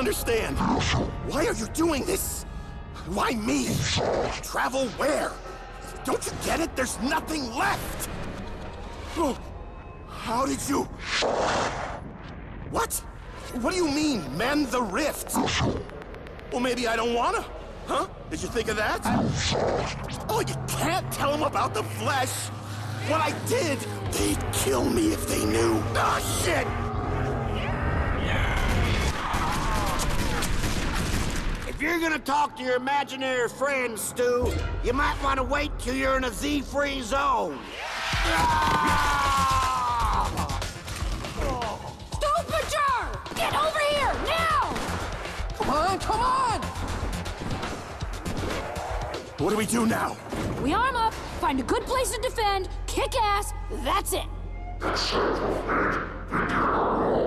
understand. Why are you doing this? Why me? Travel where? Don't you get it? There's nothing left! Oh, how did you... What? What do you mean, mend the rift? Well, maybe I don't wanna. Huh? Did you think of that? Oh, you can't tell them about the flesh! What I did, they'd kill me if they knew. Ah, oh, shit! If you're gonna talk to your imaginary friends, Stu, you might want to wait till you're in a Z-free zone. Stuhlinger! Get over here, now! Come on, come on! What do we do now? We arm up, find a good place to defend, kick ass, that's it.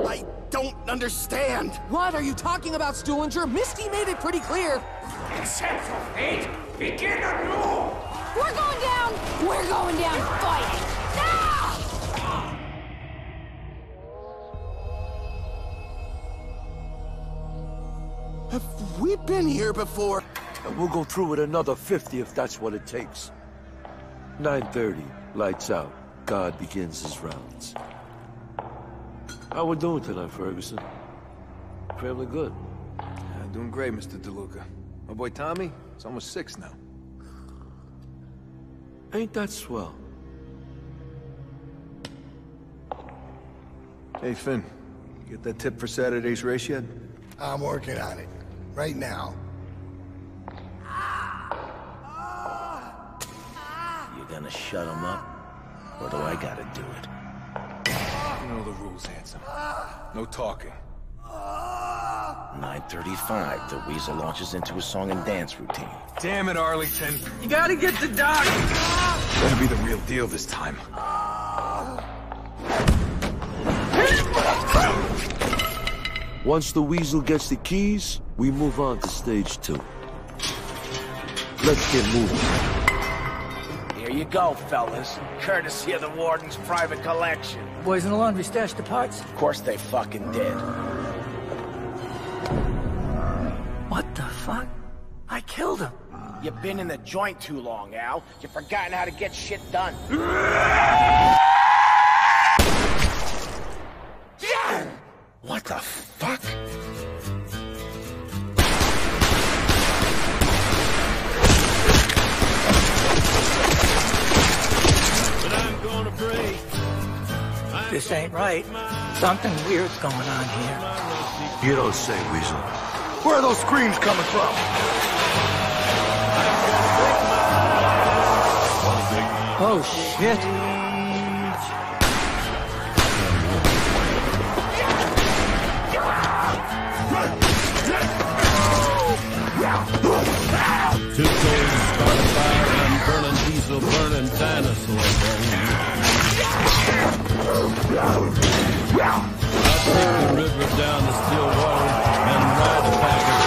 I don't understand. What are you talking about, Stuhlinger? Misty made it pretty clear. Central fate, begin anew! We're going down! We're going down fighting! Now! Have we been here before? And we'll go through with another 50 if that's what it takes. 9.30, lights out. God begins his rounds. How we doing tonight, Ferguson? Family good? Yeah, doing great, Mr. DeLuca. My boy Tommy, he's almost six now. Ain't that swell? Hey, Finn. Get that tip for Saturday's race yet? I'm working on it. Right now. You're gonna shut him up? Or do I gotta do it? You know the rules, handsome. No talking. 9.35, the Weasel launches into a song and dance routine. Damn it, Arlington. You gotta get the doc! Better be the real deal this time. Once the Weasel gets the keys, we move on to stage two. Let's get moving. Here you go, fellas. Courtesy of the Warden's private collection. Boys in the laundry stashed the parts. Of course they fucking did. What the fuck? I killed him. You've been in the joint too long, Al. You've forgotten how to get shit done. What the This ain't right. Something weird's going on here. You don't say, Weasel. Where are those screams coming from? Oh, shit. Two souls start fire and burning diesel, burning dinosaur bones. I'll take the river down and ride a pack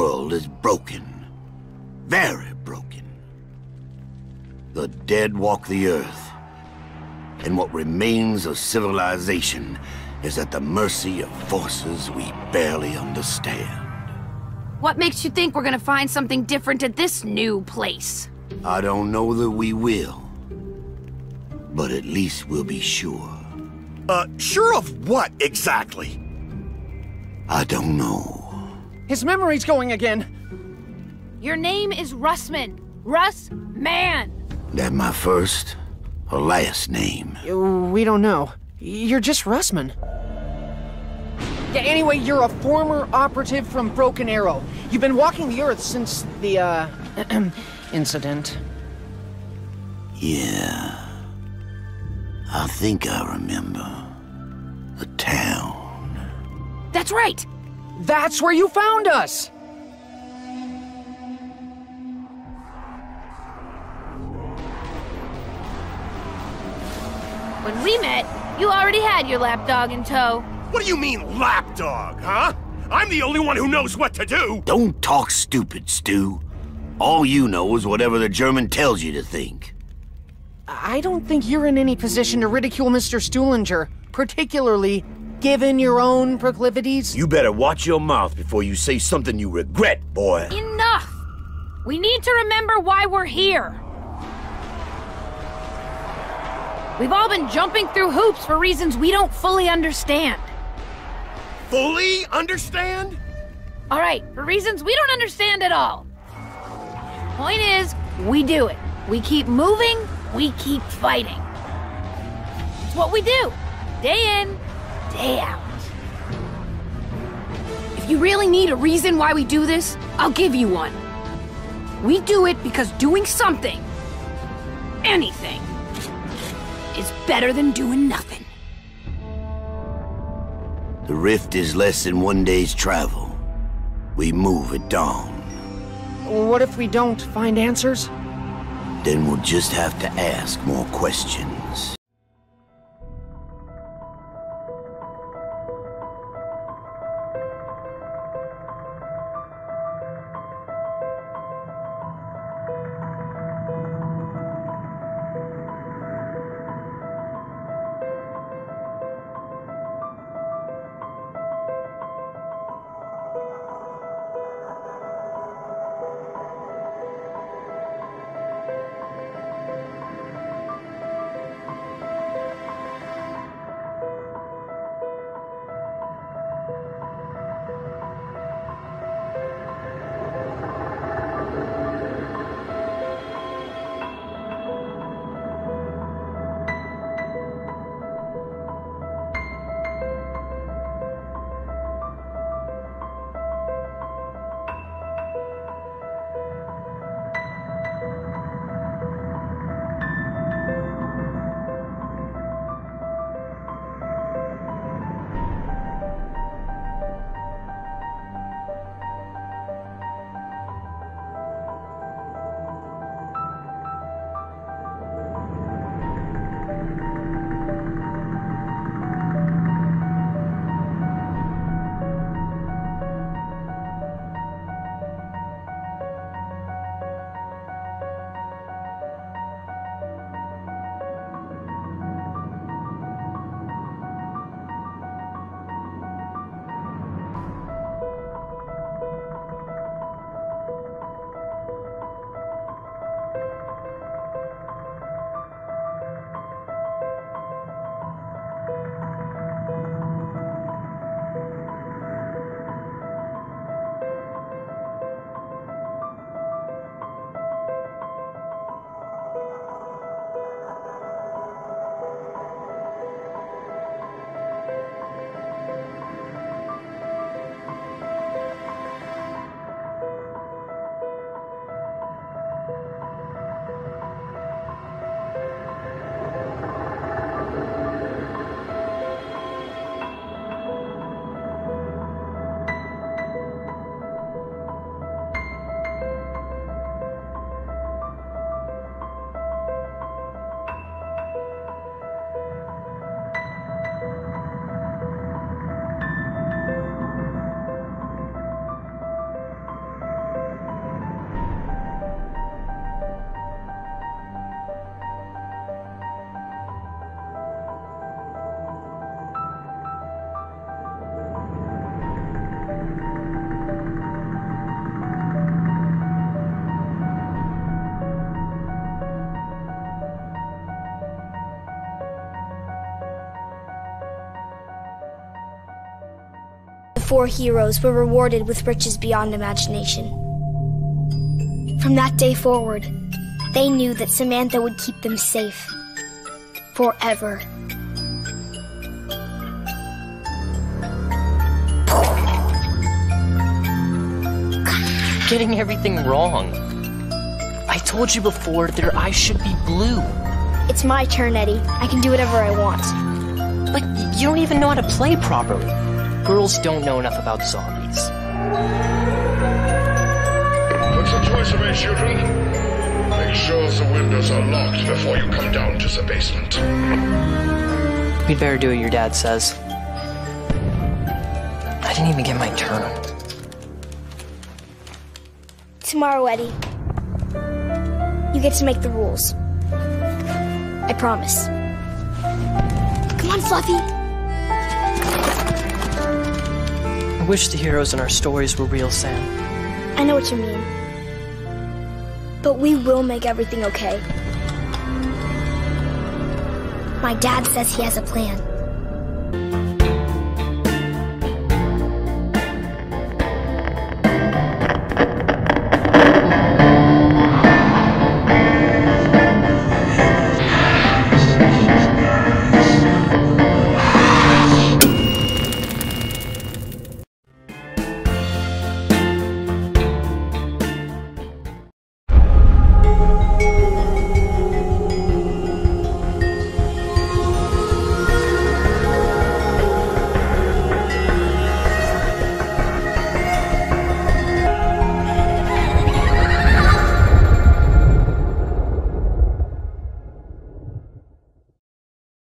world is broken. Very broken. The dead walk the earth. And what remains of civilization is at the mercy of forces we barely understand. What makes you think we're gonna find something different at this new place? I don't know that we will. But at least we'll be sure. Uh, sure of what exactly? I don't know. His memory's going again. Your name is Russman. Russ Man. That my first or last name? We don't know. You're just Russman. Yeah, anyway, you're a former operative from Broken Arrow. You've been walking the Earth since the, uh, incident. Yeah. I think I remember. The town. That's right. That's where you found us! When we met, you already had your lapdog in tow. What do you mean, lapdog, huh? I'm the only one who knows what to do! Don't talk stupid, Stu. All you know is whatever the German tells you to think. I don't think you're in any position to ridicule Mr. Stuhlinger, particularly given your own proclivities. You better watch your mouth before you say something you regret, boy. Enough! We need to remember why we're here. We've all been jumping through hoops for reasons we don't fully understand. Fully understand? All right, for reasons we don't understand at all. Point is, we do it. We keep moving, we keep fighting. It's what we do, day in, day out. If you really need a reason why we do this, I'll give you one. We do it because doing something, anything, is better than doing nothing. The rift is less than one day's travel. We move at dawn. What if we don't find answers? Then we'll just have to ask more questions. Four heroes were rewarded with riches beyond imagination. From that day forward, they knew that Samantha would keep them safe. Forever. Getting everything wrong. I told you before their eyes should be blue. It's my turn, Eddie. I can do whatever I want. But you don't even know how to play properly. Girls don't know enough about zombies. What's the choice of me, children? Make sure the windows are locked before you come down to the basement. We'd better do what your dad says. I didn't even get my turn. Tomorrow, Eddie. You get to make the rules. I promise. Come on, Fluffy. Wish the heroes in our stories were real, Sam. I know what you mean. But we will make everything okay. My dad says he has a plan.